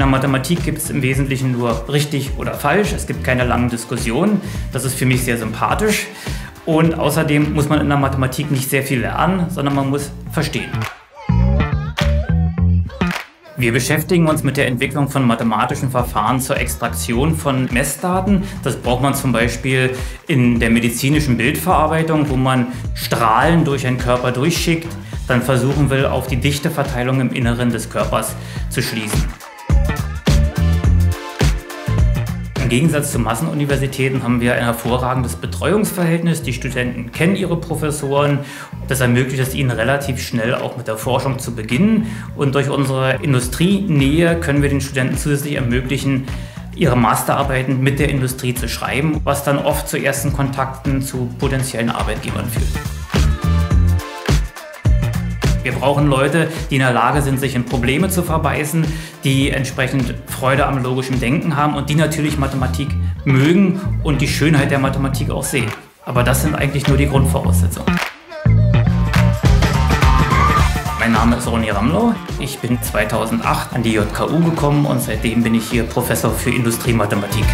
der Mathematik gibt es im Wesentlichen nur richtig oder falsch. Es gibt keine langen Diskussionen. Das ist für mich sehr sympathisch. Und außerdem muss man in der Mathematik nicht sehr viel lernen, sondern man muss verstehen. Wir beschäftigen uns mit der Entwicklung von mathematischen Verfahren zur Extraktion von Messdaten. Das braucht man zum Beispiel in der medizinischen Bildverarbeitung, wo man Strahlen durch einen Körper durchschickt, dann versuchen will, auf die Dichteverteilung im Inneren des Körpers zu schließen. Gegensatz zu Massenuniversitäten haben wir ein hervorragendes Betreuungsverhältnis. Die Studenten kennen ihre Professoren. Das ermöglicht es ihnen relativ schnell auch mit der Forschung zu beginnen. Und durch unsere Industrienähe können wir den Studenten zusätzlich ermöglichen, ihre Masterarbeiten mit der Industrie zu schreiben, was dann oft zu ersten Kontakten zu potenziellen Arbeitgebern führt. Wir brauchen Leute, die in der Lage sind, sich in Probleme zu verbeißen, die entsprechend Freude am logischen Denken haben und die natürlich Mathematik mögen und die Schönheit der Mathematik auch sehen. Aber das sind eigentlich nur die Grundvoraussetzungen. Mein Name ist Ronny Ramlau. Ich bin 2008 an die JKU gekommen und seitdem bin ich hier Professor für Industriemathematik.